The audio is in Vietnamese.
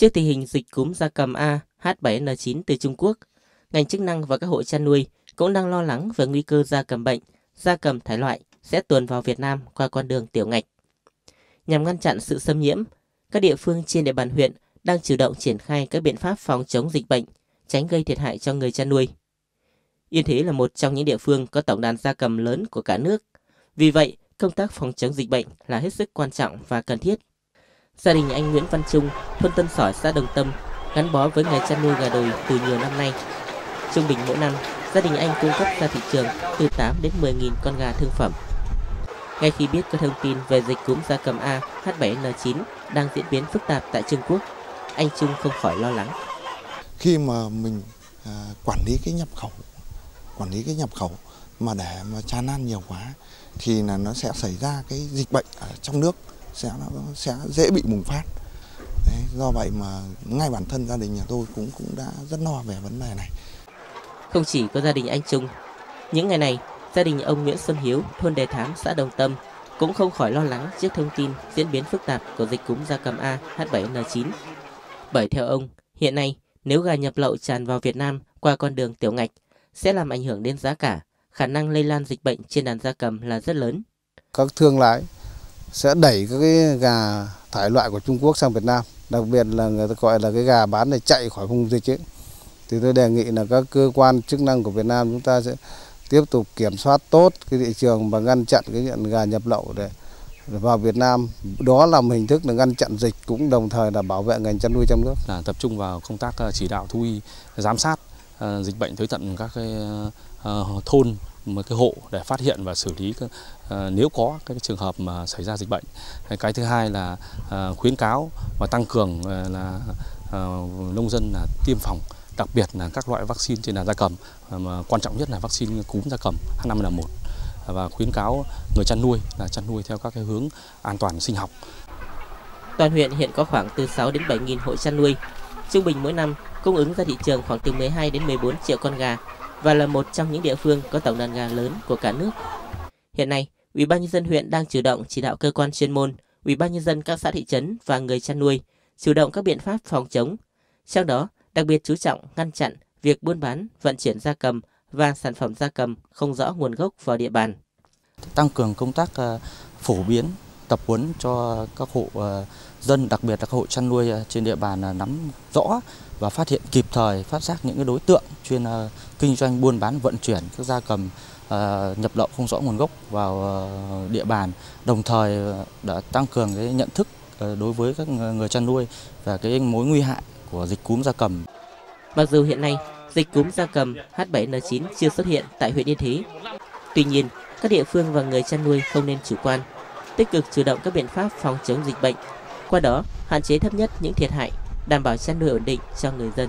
Trước tình hình dịch cúm gia cầm A H7N9 từ Trung Quốc, ngành chức năng và các hộ chăn nuôi cũng đang lo lắng về nguy cơ gia cầm bệnh, gia cầm thải loại sẽ tuồn vào Việt Nam qua con đường tiểu ngạch. Nhằm ngăn chặn sự xâm nhiễm, các địa phương trên địa bàn huyện đang chủ động triển khai các biện pháp phòng chống dịch bệnh, tránh gây thiệt hại cho người chăn nuôi. Yên Thế là một trong những địa phương có tổng đàn gia cầm lớn của cả nước. Vì vậy, công tác phòng chống dịch bệnh là hết sức quan trọng và cần thiết. Gia đình anh Nguyễn Văn Trung, thôn Tân Sỏi, xã Đồng Tâm, gắn bó với nghề chăn nuôi gà đồi từ nhiều năm nay. Trung bình mỗi năm, gia đình anh cung cấp ra thị trường từ 8 đến 10 nghìn con gà thương phẩm. Ngay khi biết có thông tin về dịch cúm gia cầm A H7N9 đang diễn biến phức tạp tại Trung Quốc, anh Trung không khỏi lo lắng. Khi mà mình à, quản lý cái nhập khẩu, quản lý cái nhập khẩu mà để mà tràn lan nhiều quá thì là nó sẽ xảy ra cái dịch bệnh ở trong nước sẽ nó sẽ dễ bị bùng phát. Đấy, do vậy mà ngay bản thân gia đình nhà tôi cũng cũng đã rất lo về vấn đề này. Không chỉ có gia đình anh Trung, những ngày này, gia đình ông Nguyễn Xuân Hiếu, thôn Đề Thám, xã Đồng Tâm cũng không khỏi lo lắng trước thông tin diễn biến phức tạp của dịch cúm gia cầm A H7N9. Bởi theo ông, hiện nay nếu gà nhập lậu tràn vào Việt Nam qua con đường tiểu ngạch sẽ làm ảnh hưởng đến giá cả, khả năng lây lan dịch bệnh trên đàn gia cầm là rất lớn. Các thương lái sẽ đẩy các cái gà thải loại của Trung Quốc sang Việt Nam, đặc biệt là người ta gọi là cái gà bán để chạy khỏi vùng dịch ấy. Thì tôi đề nghị là các cơ quan chức năng của Việt Nam chúng ta sẽ tiếp tục kiểm soát tốt cái thị trường và ngăn chặn cái nhận gà nhập lậu để vào Việt Nam. Đó là một hình thức là ngăn chặn dịch cũng đồng thời là bảo vệ ngành chăn nuôi trong nước. Là tập trung vào công tác ờ, chỉ đạo thú y, giám sát uh, dịch bệnh tới tận các cái uh, thôn một cái hộ để phát hiện và xử lý ờ, nếu có các trường hợp mà xảy ra dịch bệnh. Cái thứ hai là ờ, khuyến cáo và tăng cường ờ, là nông dân là tiêm phòng, đặc biệt là các loại vaccine trên đàn gia cầm mà quan trọng nhất là vaccine cúm gia cầm H5N1 và khuyến cáo người chăn nuôi là chăn nuôi theo các cái hướng an toàn sinh học. Toàn huyện hiện có khoảng từ 6 đến 7 nghìn hộ chăn nuôi. Trung bình mỗi năm cung ứng ra thị trường khoảng từ 12 đến 14 triệu con gà và là một trong những địa phương có tổng đàn gà lớn của cả nước. Hiện nay, Ủy ban nhân dân huyện đang chủ động chỉ đạo cơ quan chuyên môn, Ủy ban nhân dân các xã thị trấn và người chăn nuôi chủ động các biện pháp phòng chống. Trong đó, đặc biệt chú trọng ngăn chặn việc buôn bán, vận chuyển gia cầm và sản phẩm gia cầm không rõ nguồn gốc vào địa bàn. Tăng cường công tác ờ, phổ biến, tập huấn cho các hộ ờ, dân, đặc biệt là các hộ chăn nuôi ờ, trên địa bàn ờ, nắm rõ và phát hiện kịp thời phát giác những cái đối tượng chuyên kinh doanh buôn bán vận chuyển các gia cầm nhập lậu không rõ nguồn gốc vào địa bàn, đồng thời đã tăng cường cái nhận thức đối với các người chăn nuôi và cái mối nguy hại của dịch cúm gia cầm. Mặc dù hiện nay dịch cúm gia cầm H7N9 chưa xuất hiện tại huyện Yên Thế, tuy nhiên các địa phương và người chăn nuôi không nên chủ quan, tích cực chủ động các biện pháp phòng chống dịch bệnh, qua đó hạn chế thấp nhất những thiệt hại, đảm bảo chăn nuôi ổn định cho người dân.